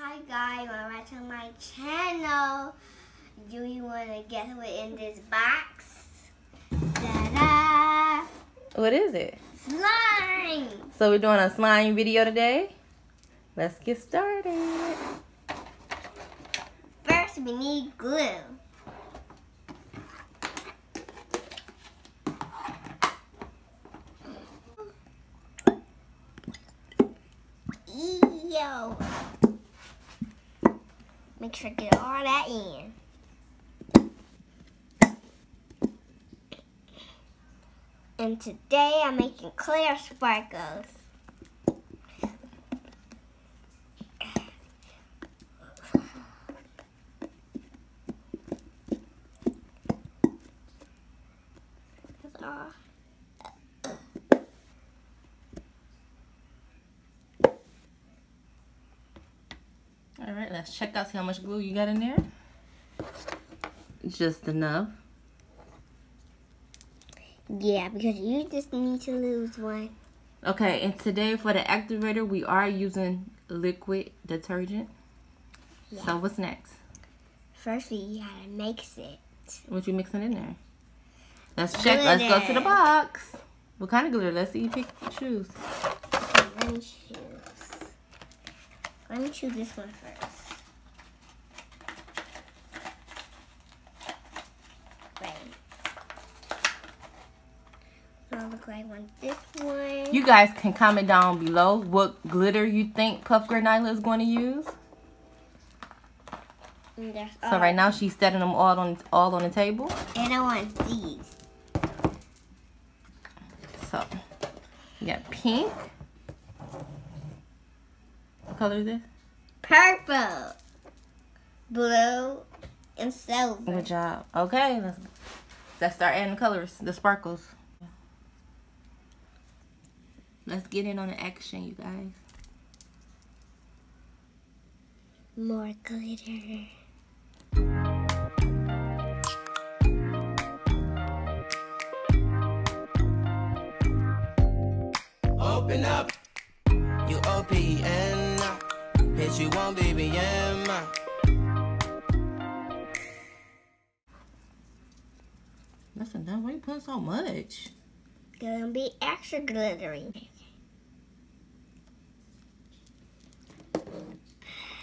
Hi guys, welcome back to my channel. Do you want to guess what's in this box? Ta-da! What is it? Slime! So we're doing a slime video today. Let's get started. First, we need glue. Make sure to get all that in. And today I'm making clear sparkles. That's all. All right, let's check out see how much glue you got in there. Just enough. Yeah, because you just need to lose one. Okay, and today for the activator, we are using liquid detergent. Yeah. So what's next? First, we gotta mix it. What you mixing in there? Let's check. Let's go to the box. What kind of glitter? Let's see you pick choose. Okay, let me choose. Let me choose this one first. So look like one. This one. You guys can comment down below what glitter you think Puff Girl is going to use. So right now she's setting them all on all on the table. And I want these. So you got pink. What color is this? Purple, blue, and silver. Good job. Okay, let's let's start adding colors, the sparkles. Let's get in on the action, you guys. More glitter. Open up, you OPN. Bitch, you won't BBM. That's enough. Why you putting so much? Gonna be extra glittery.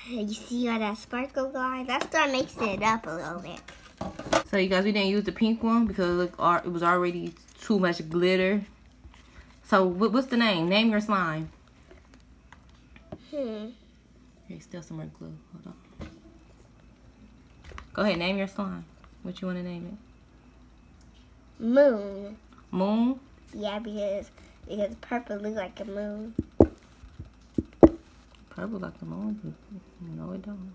You see all that sparkle, guys? Let's start mixing it up a little bit. So you guys, we didn't use the pink one because it, looked, it was already too much glitter. So what's the name? Name your slime. Hmm. Hey, still some more glue. Hold on. Go ahead, name your slime. What you want to name it? Moon. Moon. Yeah, because because purple look like a moon. Purple like the moon. No, it don't.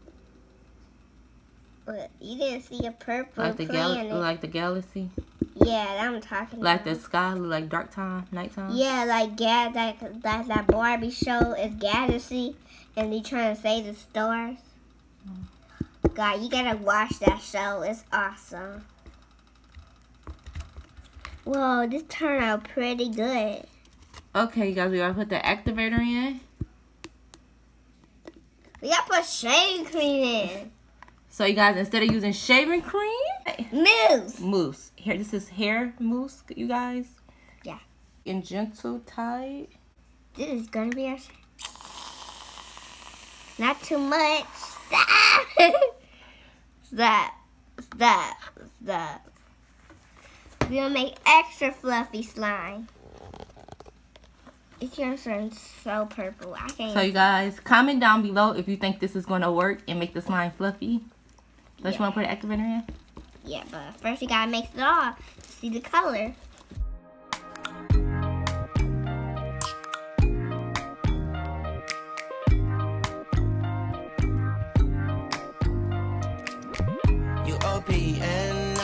But you didn't see a purple Like the planet. like the galaxy. yeah, that I'm talking Like the sky, like dark time, nighttime. Yeah, like Ga that that that Barbie show is Galaxy, and they trying to save the stars. God, you gotta watch that show. It's awesome. Whoa, this turned out pretty good. Okay, you guys, we gotta put the activator in. Gotta put shaving cream in. So you guys, instead of using shaving cream, Mousse. mousse. Here, this is hair mousse, you guys. Yeah. In gentle Tide. This is gonna be our. Not too much. Stop. Stop. Stop. Stop. We're gonna make extra fluffy slime. It's gonna so purple. I can't. So you guys, comment down below if you think this is gonna work and make the slime fluffy. Let's Yeah. want to put an activator in. yeah, but first you gotta mix it all to see the color. You OPN.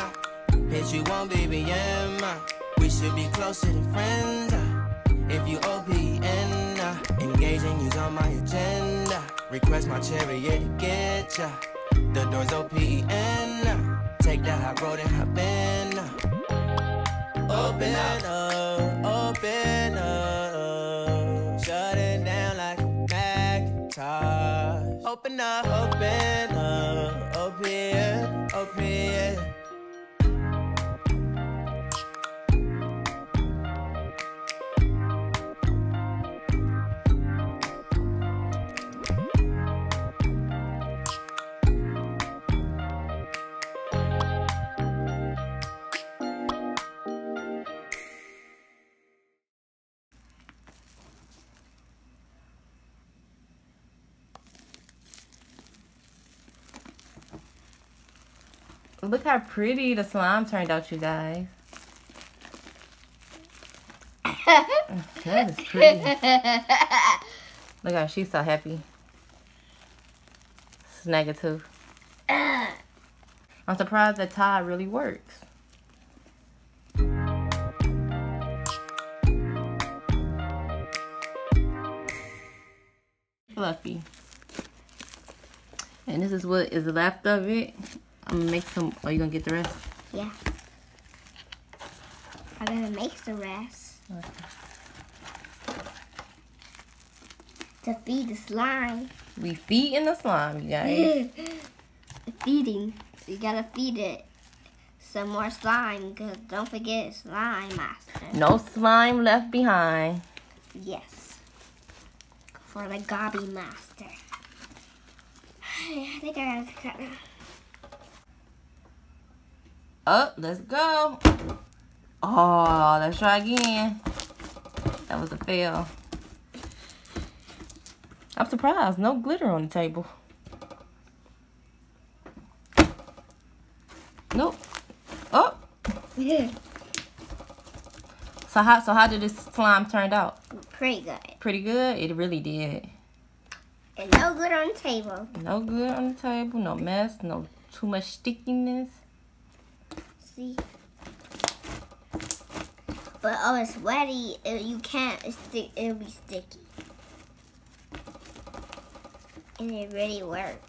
Bitch, you won't BBM. We should be closer than friends. If you OPN, uh, engaging you's on my agenda. Request my chariot to get ya. The door's OPN. Uh, take that high road and hop in. Uh. Open up, open up. Shut it down like a Macintosh. open up, open up, open, open. Look how pretty the slime turned out, you guys. that is pretty. Look how she's so happy. Snaggatooth. I'm surprised that Tide really works. Fluffy. And this is what is left of it. I'm gonna make some. Are you gonna get the rest? Yeah. I'm gonna make the rest. Okay. To feed the slime. We feeding the slime, you guys. Feeding. You gotta feed it some more slime because don't forget slime master. No slime left behind. Yes. For the gobby master. I think I gotta cut now. Up, let's go. Oh, let's try again. That was a fail. I'm surprised. No glitter on the table. Nope. Oh. So how so how did this slime turned out? Pretty good. Pretty good. It really did. And no good on the table. No good on the table. No mess. No too much stickiness. See? But oh, it's sweaty. It, you can't. It's stick. It'll be sticky. And it really work.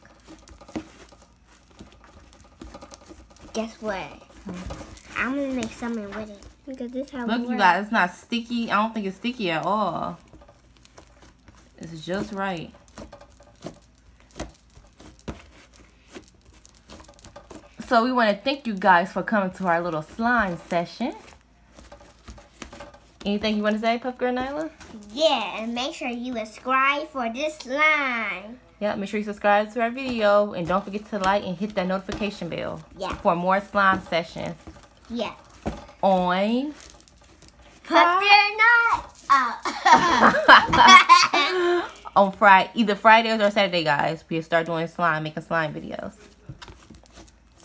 Guess what? Hmm. I'm gonna make something with it. Because this how Look, it you guys, it's not sticky. I don't think it's sticky at all. It's just right. So we want to thank you guys for coming to our little slime session. Anything you want to say, Puff Girl Nylia? Yeah, and make sure you subscribe for this slime. Yeah, make sure you subscribe to our video and don't forget to like and hit that notification bell Yeah. for more slime sessions Yeah. on Put your nut up. on Friday, either Fridays or Saturday, guys. We'll start doing slime, making slime videos.